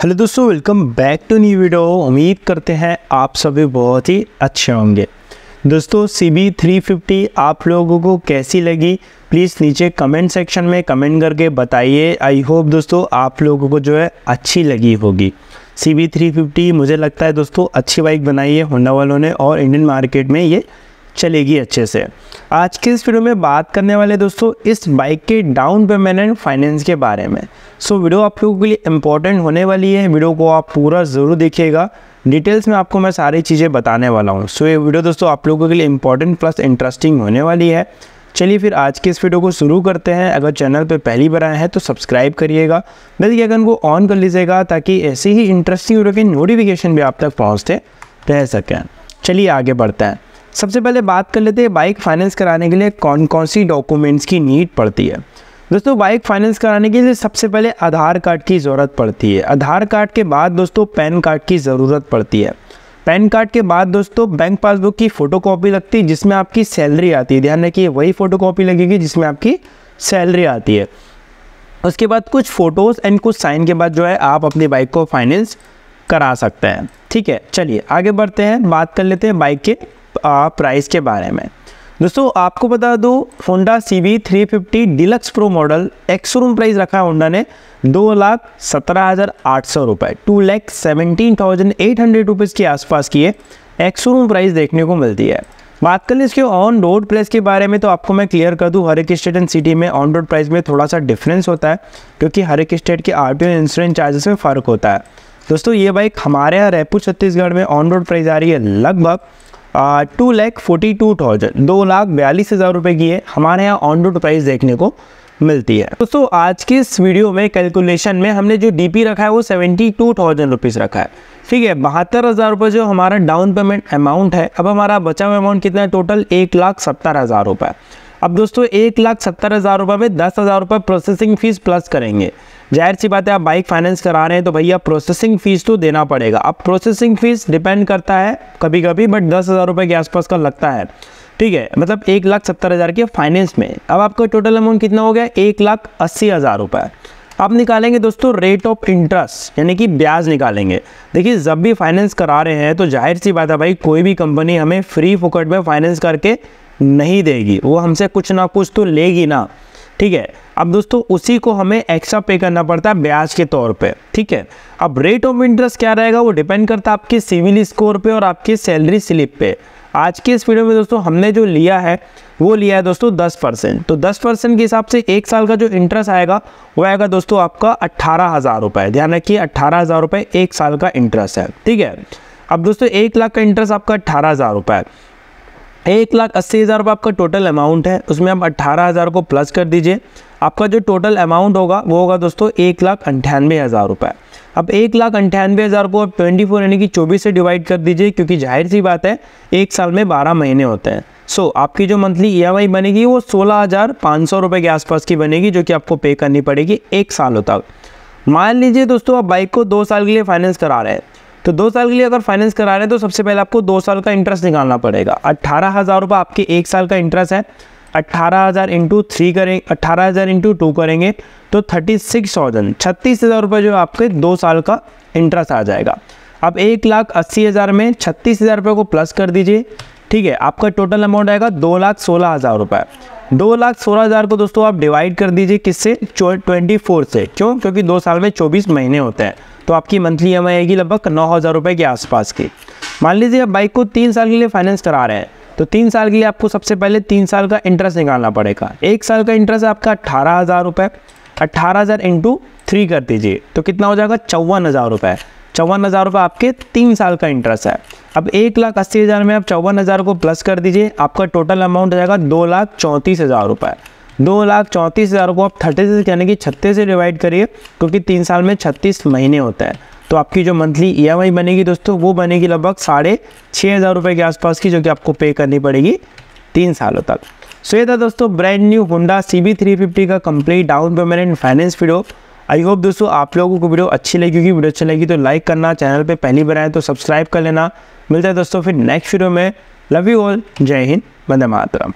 Hello दोस्तों welcome back to new video उम्मीद करते हैं आप सभी बहुत ही अच्छे होंगे। दोस्तों सी बी थ्री फिफ्टी आप लोगों को कैसी लगी? प्लीज़ नीचे कमेंट सेक्शन में कमेंट करके बताइए। आई होप दोस्तों आप लोगों को जो है अच्छी लगी होगी। सी बी थ्री फिफ्टी मुझे लगता है दोस्तों अच्छी बाइक बनाई है होंडा वालों ने और इंडियन मार्केट में ये चलेगी अच्छे से। आज के इस वीडियो में बात करने वाले दोस्तों इस बाइक के डाउन पेमेंट एंड फाइनेंस के बारे में। सो so, वीडियो आप लोगों के लिए इंपॉर्टेंट होने वाली है। वीडियो को आप पूरा ज़रूर देखिएगा। डिटेल्स में आपको मैं सारी चीज़ें बताने वाला हूँ। सो so, ये वीडियो दोस्तों आप लोगों के लिए इंपॉर्टेंट प्लस इंटरेस्टिंग होने वाली है। चलिए फिर आज के इस वीडियो को शुरू करते हैं। अगर चैनल पर पहली बार आए हैं तो सब्सक्राइब करिएगा। बेल के आइकन को ऑन कर लीजिएगा ताकि ऐसी ही इंटरेस्टिंग वीडियो की नोटिफिकेशन भी आप तक पहुँचते रह सकें। चलिए आगे बढ़ते हैं। सबसे पहले बात कर लेते हैं बाइक फाइनेंस कराने के लिए कौन कौन सी डॉक्यूमेंट्स की नीड पड़ती है। दोस्तों बाइक फाइनेंस कराने के लिए सबसे पहले आधार कार्ड की ज़रूरत पड़ती है। आधार कार्ड के बाद दोस्तों पैन कार्ड की ज़रूरत पड़ती है। पैन कार्ड के बाद दोस्तों बैंक पासबुक की फ़ोटो कॉपी लगती है, जिसमें आपकी सैलरी आती है। ध्यान रखिए, वही फ़ोटो कॉपी लगेगी जिसमें आपकी सैलरी आती है। उसके बाद कुछ फ़ोटोज़ एंड कुछ साइन के बाद जो है आप अपनी बाइक को फाइनेंस करा सकते हैं। ठीक है, चलिए आगे बढ़ते हैं, बात कर लेते हैं बाइक के प्राइस के बारे में। दोस्तों, आपको बता दो Honda C B three fifty deluxe pro model ex room price रखा है होंडा ने, दो लाख सत्रह हज़ार आठ सौ रुपये two lakh seventeen thousand eight hundred rupees के आसपास की है। एक्सरूम प्राइस देखने को मिलती है। बात कर लें इसके ऑन रोड प्राइस के बारे में तो आपको मैं क्लियर कर दूँ, हर एक स्टेट एंड सिटी में ऑन रोड प्राइस में थोड़ा सा डिफरेंस होता है, क्योंकि हर एक स्टेट के आर टी इंश्योरेंस चार्जेस में फ़र्क होता है। दोस्तों, ये बाइक हमारे यहाँ रायपुर, छत्तीसगढ़ में ऑन रोड प्राइस आ रही है लगभग two lakh forty two thousand दो लाख बयालीस हज़ार रुपये की है। हमारे यहाँ ऑन रोड प्राइस देखने को मिलती है। दोस्तों, आज के इस वीडियो में कैलकुलेशन में हमने जो डीपी रखा है, वो सेवेंटी टू थाउज़ेंड रुपीज़ रखा है। ठीक है, बहत्तर हज़ार रुपये जो हमारा डाउन पेमेंट अमाउंट है, अब हमारा बचा हुआ अमाउंट कितना है? टोटल एक लाख सत्तर हज़ार रुपये अब दोस्तों, एक लाख सत्तर हज़ार रुपये में दस हज़ार रुपये प्रोसेसिंग फ़ीस प्लस करेंगे। ज़ाहिर सी बात है, आप बाइक फाइनेंस करा रहे हैं तो भैया प्रोसेसिंग फ़ीस तो देना पड़ेगा। अब प्रोसेसिंग फ़ीस डिपेंड करता है कभी कभी बट दस हज़ार रुपये के आसपास का लगता है। ठीक है मतलब एक लाख सत्तर हज़ार के फाइनेंस में। अब आपका टोटल अमाउंट कितना हो गया? एक लाख अस्सी हज़ार रुपये आप निकालेंगे दोस्तों रेट ऑफ़ इंटरेस्ट यानी कि ब्याज निकालेंगे। देखिए, जब भी फाइनेंस करा रहे हैं तो ज़ाहिर सी बात है भाई, कोई भी कंपनी हमें फ्री फोकट में फाइनेंस करके नहीं देगी। वो हमसे कुछ ना कुछ तो लेगी ना। ठीक है? अब दोस्तों, उसी को हमें एक्स्ट्रा पे करना पड़ता है ब्याज के तौर पे, ठीक है? अब रेट ऑफ़ इंटरेस्ट क्या रहेगा? वो डिपेंड करता है आपके सिविल स्कोर पे और आपकी सैलरी स्लिप पे। आज के इस वीडियो में दोस्तों, हमने जो लिया है, वो लिया है दोस्तों 10 परसेंट। तो 10 परसेंट के हिसाब से एक साल का जो इंटरेस्ट आएगा, वो आएगा दोस्तों आपका अट्ठारह हज़ार रुपये ध्यान रखिए, अट्ठारह हज़ार रुपये एक साल का इंटरेस्ट है, ठीक है? अब दोस्तों, एक लाख का इंटरेस्ट आपका अट्ठारह हज़ार रुपये एक लाख अस्सी हज़ार रुपये आपका टोटल अमाउंट है उसमें आप अट्ठारह हज़ार को प्लस कर दीजिए। आपका जो टोटल अमाउंट होगा वो होगा दोस्तों एक लाख अंठानवे हज़ार रुपये। अब एक लाख अंठानवे हज़ार को आप ट्वेंटी फोर यानी कि चौबीस से डिवाइड कर दीजिए क्योंकि ज़ाहिर सी बात है एक साल में बारह महीने होते हैं। सो so, आपकी जो मंथली ईएमआई बनेगी वो सोलह हज़ार पाँच सौ रुपये के आसपास की बनेगी जो कि आपको पे करनी पड़ेगी एक सालों तक। मान लीजिए दोस्तों आप बाइक को दो साल के लिए फाइनेंस करा रहे हैं। तो दो साल के लिए अगर फाइनेंस करा रहे हैं तो सबसे पहले आपको दो साल का इंटरेस्ट निकालना पड़ेगा। अट्ठारह हज़ार रुपये आपके एक साल का इंटरेस्ट है। अट्ठारह हज़ार इंटू थ्री करेंगे अट्ठारह हज़ार इंटू टू करेंगे तो थर्टी सिक्स थाउज़ेंड छत्तीस हज़ार रुपये जो आपके दो साल का इंटरेस्ट आ जाएगा। अब एक लाख अस्सी हज़ार में छत्तीस हज़ार रुपये को प्लस कर दीजिए, ठीक है? आपका टोटल अमाउंट आएगा दो लाख सोलह हज़ार रुपये। दो लाख सोलह हज़ार को दोस्तों आप डिवाइड कर दीजिए किससे? ट्वेंटी फोर से। क्यों? क्योंकि दो साल में चौबीस महीने होते हैं। तो आपकी मंथली ई आएगी लगभग नौ हज़ार रुपये के आसपास की। मान लीजिए आप बाइक को तीन साल के लिए फाइनेंस करा रहे हैं तो तीन साल के लिए आपको सबसे पहले तीन साल का इंटरेस्ट निकालना पड़ेगा। एक साल का इंटरेस्ट आपका अट्ठारह हज़ार रुपये अट्ठारह हज़ार इंटू थ्री कर दीजिए तो कितना हो जाएगा? चौवन हज़ार रुपये चौवन हज़ार रुपये आपके तीन साल का इंटरेस्ट है। अब एक लाख अस्सी हज़ार में आप चौवन हज़ार को प्लस कर दीजिए, आपका टोटल अमाउंट हो जाएगा दो लाख चौंतीस हज़ार रुपये दो लाख चौंतीस हज़ार को आप थर्टी से यानी कि छत्तीस से डिवाइड करिए, क्योंकि तीन साल में छत्तीस महीने होते हैं। तो आपकी जो मंथली ई बनेगी दोस्तों, वो बनेगी लगभग साढ़े छः हज़ार रुपये के आसपास की, जो कि आपको पे करनी पड़ेगी तीन सालों तक। सो ये था दोस्तों brand new Honda C B three fifty का complete down payment and finance video I hope दोस्तों आप लोगों को वीडियो अच्छी लगी होगी, वीडियो अच्छी लगी तो लाइक करना चैनल पे पहली बार आए तो सब्सक्राइब कर लेना। मिलता है दोस्तों फिर नेक्स्ट वीडियो में। लव यू ऑल जय हिंद, वंदे मातरम।